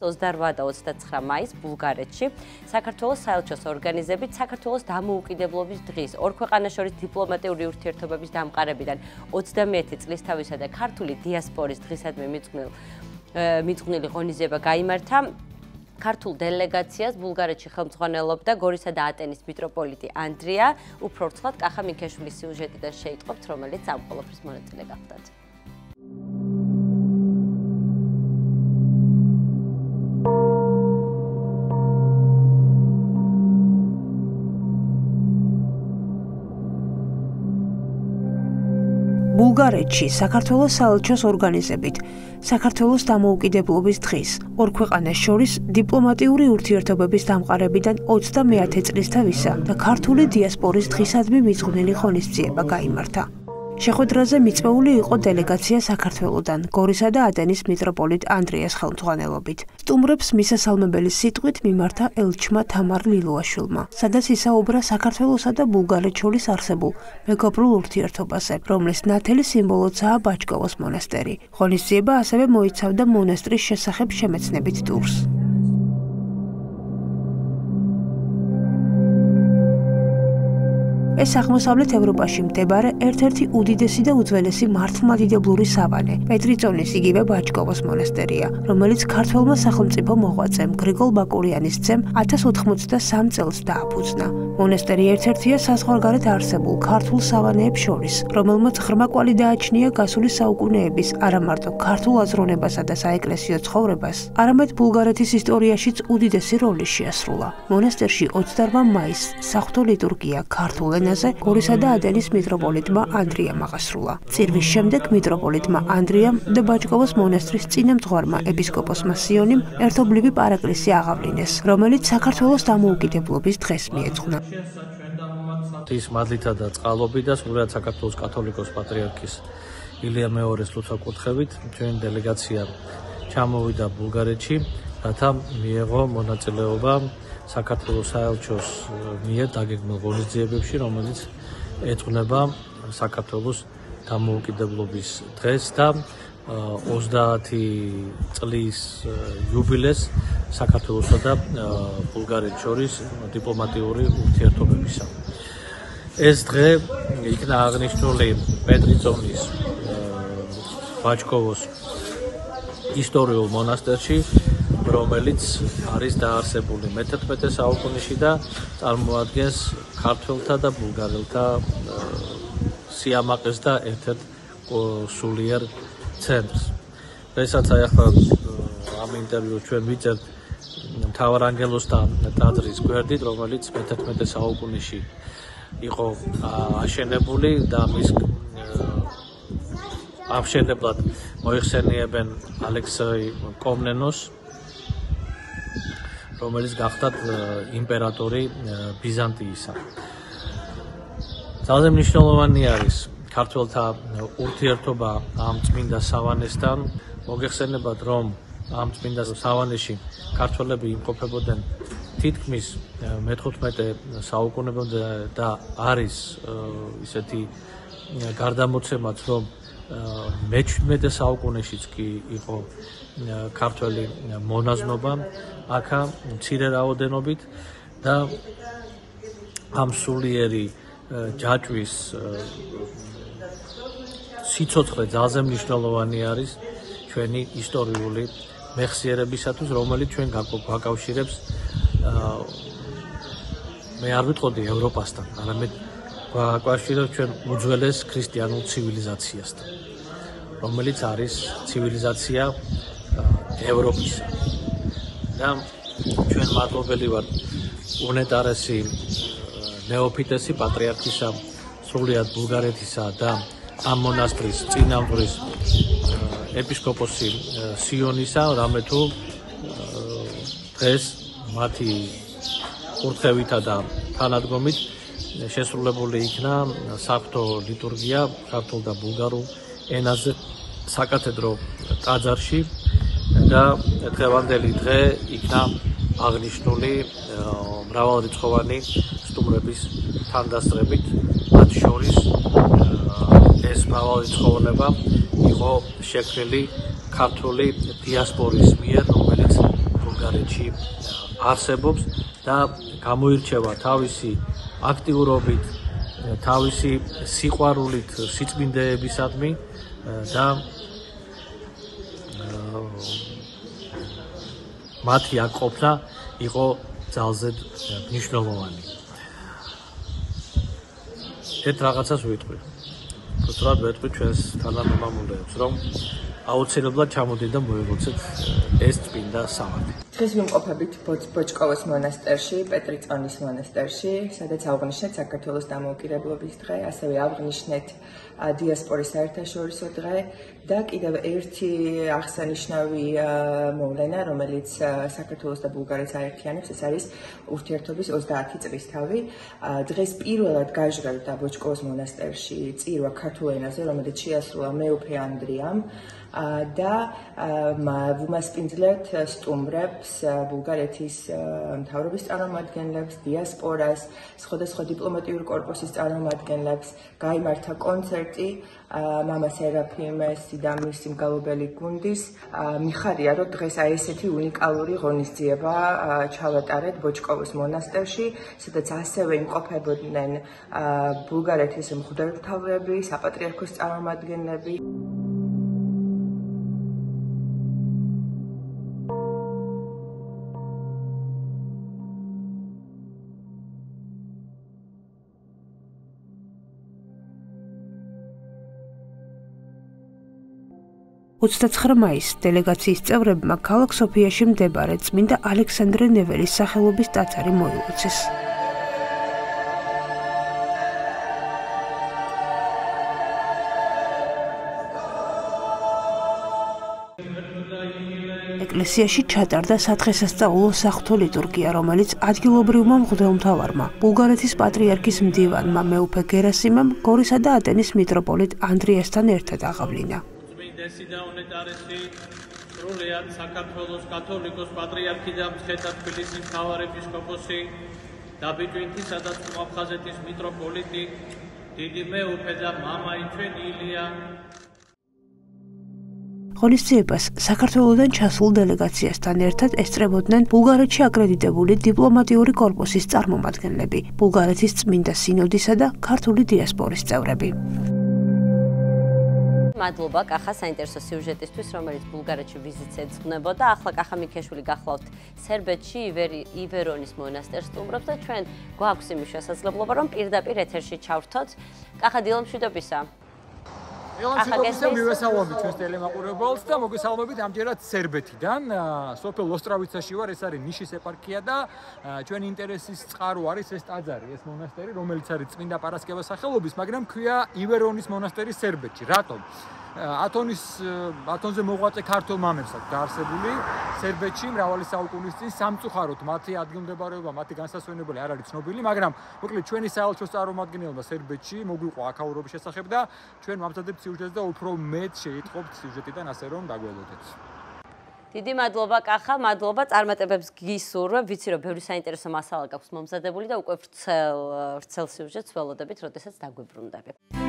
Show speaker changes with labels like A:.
A: 28 და 29 მაისს ბულგარეთში საქართველოს საელჩოს ორგანიზებით საქართველოს დამოუკიდებლობის დღის ორ ქვეყანას შორის დიპლომატიური ურთიერთობების დამყარებიდან 21 წლისთავისა და ქართული დიასპორის დღისადმი მიწყვნილ მიწყვნილი ღონისძიება გამართა ქართულ დელეგაციას ბულგარეთში ხელმძღვანელობდა გორისა და ატენის მიტროპოლიტი ანდრია. უფრორცლად კახა მიქეშვილის სიუჟეტიდან შეიტყობთ რომელიც ამ ყოველფრის მონაწილე გახდათ
B: ბულგარეთში საქართველოს საელჩოს ორგანიზებით საქართველოს დამოუკიდებლობის დღის ორ ქვეყანას შორის დიპლომატიური ურთიერთობების დამყარებიდან 30 წლის თავისა და ქართული დიასპორის დღისადმი მიძღვნილი ღონისძიება გამართა. შეხვედრაზე მიწვეული იყო დელეგაცია საქართველოსდან, გორისა და ატენის მიტროპოლიტ ანდრიას ხელმძღვანელობით. სტუმრებს მისასალმებელი სიტყვით მიმართა ელჩმა თამარ ლილოაშვილმა, სადაც ისაუბრა საქართველოსა და ბულგარეთს შორის არსებულ მეგობრულ ურთიერთობაზე, რომლის ნათელი სიმბოლოა ბაჭკოვოს მონასტერი. ღონისძიება ასევე მოიცავდა მონასტრის შესახებ შემეცნებით ტურს. ეს აღმოსავლეთ ევროპაში მდებარე ერთ-ერთი უდიდესი და უძველესი მართლმადიდებლური სავანე, პეტრიწონის იგივე ბაჭკოვოს მონასტერია, რომელიც ქართველმა სახელმწიფო მოღვაწემ გრიგოლ ბაკურიანის ძემ 1083 წელს დააფუძნა. მონასტერი ერთ-ერთია საზღვარგარეთ არსებულ ქართულ სავანეებს შორის, რომელმაც ღრმა კვალი დააჩნია გასული საუკუნეების არა მარტო ქართულ აზროვნებასა და საეკლესიო ცხოვრებას, არამედ ბულგარეთის ისტორიაშიც უდიდესი როლი შეასრულა. მონასტერში 28 მაისს საღვთო ლიტურგია ქართულ ენაზე გორისა და ადენის მიტროპოლიტმა ანდრიამ აღასრულა. წირვის შემდეგ მიტროპოლიტმა ანდრიამ და ბაჭკოვოს მონასტრის წინამძღვარმა ეპისკოპოსმა სიონიმ ერთობლივი პარაკლისი აღავლინეს, რომელიც საქართველოს დამოუკიდებლობის დღეს მიეძღვნა.
C: ის მადლითა და წყალობით და სულაც საქართველოს კათოლიკოს პატრიარქის ილია მეორეს ლოცვა-კურთხევით ჩვენ დელეგაცია ჩამოვიდა ბულგარეთში, რათა მიეღო მონაწილეობა საქართველოს საელჩოს მიერ დაგეგმილ ღონისძიებებში, რომელიც ეძღვნება საქართველოს დამოუკიდებლობის დღეს და 30 წლის იუბილეს საქართველოსა და ბულგარეთს შორის დიპლომატიური ურთიერთობებისა. ეს დღე იქნა აღნიშნული პეტრიწონის ბაჭკოვოს ისტორიულ მონასტერში რომელიც არის დაარსებული მე-11 საუკუნეში და წარმოადგენს ქართველთა და ბულგარელთა სიამაყეს და ერთ-ერთ სულიერ ცენტრს. დღესაც აი ახლა ამ ინტერვიუს ჩვენ ვიწერთ მთავარ ანგელოსთან ტაძრის გვერდით, რომელიც მე-11 საუკუნეში იყო აშენებული და მის ამშენებლად მოიხსენიებენ ალექსეი კომნენოს რომელიც გახდათ იმპერატორი ბიზანტიისა. ძალზე მნიშვნელოვანი არის ქართველთა ურთიერთობა ამ წმინდა სავანესთან. მოგეხსენებათ, რომ ამ წმინდა სავანეში ქართველები იმყოფებოდნენ თითქმის მე-15 საუკუნემდე და არის ისეთი გარდამოცემაც, რომ მე-17 საუკუნეშიც კი იყო ქართველი მონაზნობა აქა მცირე რაოდენობით და ამ სულიერი ჯაჭვის სიცოცხლე ძალზე მნიშვნელოვანი არის ჩვენი ისტორიული მეხსიერებისათვის, რომელიც ჩვენ გაკავშირებს მე არ ვიტყოდი ევროპასთან, არამედ გაკავშირებს ჩვენ უძველეს ქრისტიანულ ცივილიზაციასთან, რომელიც არის ცივილიზაცია ევროპისა. და ჩვენ მადლობელი ვართ უნეტარესი ნეოფიტესი პატრიარქისა სრულიად ბულგარეთისა და ამ მონასტრის წინამძღვრის ეპისკოპოსი სიონისა რამე თუ დღეს მათი კურთხევითა და თანადგომით შესრულებული იქნა საფრთხო ლიტურგია ქართულ და ბულგარულ ენაზე საკათედრო ტაძარში და დღევანდელი დღე იქნა აღნიშნული მრავალრიცხოვანი სტუმრების თანდასწრებით მათ შორის ეს მრავალრიცხოვანება იყო შექმნილი ქართული დიასპორის მიერ რომელიც არსებობს და გამოირჩევა თავისი აქტიურობით, თავისი სიყვარულით სიწმინდეებისადმი და მათი აკოფნა იყო ძალზედ მნიშვნელოვანი. ერთ რაღაცას ვიტყვი. უბრალოდ ვეტყვი ჩვენს თანამემამულეებს, რომ აუცილებლად ჩამოდით და მოიღოცეთ ეს წმინდა სამართი.
D: დღეს ვიმყოფებით ბოჭკოვოს მონასტერში, პეტრიწონის მონასტერში, სადაც აღნიშნეთ საქართველოს დამოუკიდებლობის დღე, ასევე აღნიშნეთ დიასპორის საერთაშორისო დღე და კიდევ ერთი აღსანიშნავი მოვლენა, რომელიც საქართველოს და ბულგარეთს აერთიანებს, ეს არის ურთიერთობის 30 წლისთავი. დღეს პირველად გაჟღერდა ბოჭკოვოს მონასტერში წირვა ქართულ ენაზე, რომელიც შეასრულა მეუფე ანდრიამ. და ვუმასპინძლეთ სტუმრებს ბულგარეთის მთავრობის წარმომადგენლებს, დიასპორას, სხვადასხვა დიპლომატიური კორპუსის წარმომადგენლებს, გამართა კონცერტი კონცერტი მამა სერაფიმეს და მისი მგალობელი გუნდის. მიხარია, რომ დღეს აი ესეთი უნიკალური ღონისძიება ჩავატარეთ ბოჭკოვის მონასტერში, სადაც ასევე იმყოფებოდნენ ბულგარეთის მღვდელმთავრები, საპატრიარქოს წარმომადგენლები.
B: წარმომადგენლები29 მაისს დელეგაციის წევრებმა ქალაქ სოფიაში მდებარე წმინდა ალექსანდრე ნეველის სახელობის ტაძარი მოილოცეს. ეკლესიაში ჩატარდა სათხესასწაულო საღვთო ლიტურგია, რომელიც ადგილობრივმა მღვდელმთავარმა, ბულგარეთის პატრიარქის მდივანმა მეუფე გერასიმამ, გორისა და ატენის მიტროპოლიტ ანდრიასთან ერთად აღავლინა.
C: წმინდესიდა უნეტარესი სრულიად საქართველოს კათოლიკოს პატრიარქი და მცხეთა თბილისის მთავარეპისკოპოსი და ბიჭვინთისა და აფხაზეთის მიტროპოლიტი დიდი მეუფე და მამაი ჩვენი ილია
B: ღონისძიებას საქართველოსდან ჩასულ დელეგაციასთან ერთად ესწრებოდნენ ბულგარეთში აკრედიტებული დიპლომატიური კორპუსის წარმომადგენლები, ბულგარეთის წმინდა სინოდისა და ქართული დიასპორის წევრები.
A: მადლობა კახა საინტერესო სიუჟეტისთვის, რომელიც ბულგარეთში ვიზიტს ეძღვნებოდა. ახლა კახა მიქეშვილი გახლავთ სერბეთში, ივერონის მონასტერს სტუმრობს და ჩვენ გვაქვს იმის შესაძლებლობა, რომ პირდაპირ ეთერში ჩავრთოთ. კახა დილომშვიდობისა.
E: დილომშვიდობისა მივესალმებით ჩვენს ტელემაყურებელს და მოგესალმებით ამჯერად სერბეთიდან. სოფელ ლოსტრავიცაში ვარ, ეს არის ნიშის ეპარქია და ჩვენი ინტერესის წყარო არის ეს ტაძარი, ეს მონასტერი, რომელიც არის წმინდა პარასკევას სახელობის, მაგრამ ქვია ივერონის მონასტერი სერბეთში. რატომ? ათონის ათონზე მოღვაწე ქართულ მამებს აქვს დაარსებული სერბეთში მრავალი საუკუნის წინ სამწუხაროდ მათი ადგილმდებარეობა, მათი განსასვენებელი არ არის ცნობილი, მაგრამ მოკლედ ჩვენი საელჩოს წარმომადგენელმა სერბეთში მოგვიყვა აქაურობის შესახებ და ჩვენ ვამზადებთ სიუჟეტს და უფრო მეტ შეიტყობთ სიუჟეტიდან ასე რომ დაგველოდეთ.
A: დიდი მადლობა კახა, მადლობა წარმატებებს გისურვებ. ვიცი რომ ბევრი საინტერესო მასალა გაქვს მომზადებული და უკვე ვრცელ ვრცელ სიუჟეტს ველოდებით, როდესაც დაგვიბრუნდები.